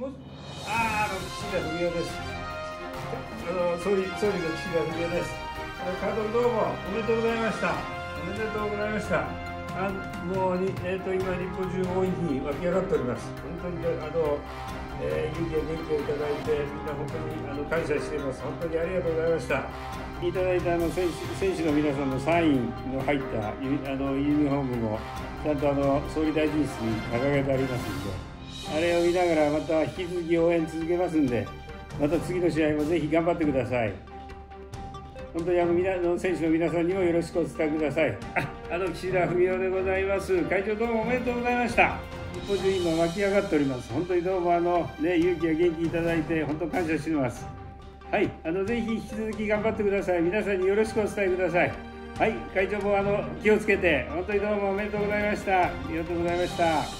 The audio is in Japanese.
もああの岸田文雄です。あの総理総理の岸田文雄です。加藤どうもおめでとうございました。おめでとうございました。あもうに、えーと、今日本中大いに湧き上がっております。本当にあの、えー、勇気や元気をいただいてみんな本当にあの感謝しています。本当にありがとうございました。いただいたあの選手選手の皆さんのサインの入ったユあのユニフォームもちゃんとあの総理大臣室に掲げてありますんで。あれを見ながらまた引き続き応援続けますんでまた次の試合もぜひ頑張ってください。本当にあの皆の選手の皆さんにもよろしくお伝えください。ああの岸田文雄でございます。会長どうもおめでとうございました。日本中今湧き上がっております。本当にどうもあのね勇気や元気いただいて本当感謝してます。はいあのぜひ引き続き頑張ってください。皆さんによろしくお伝えください。はい会長もあの気をつけて本当にどうもおめでとうございました。ありがとうございました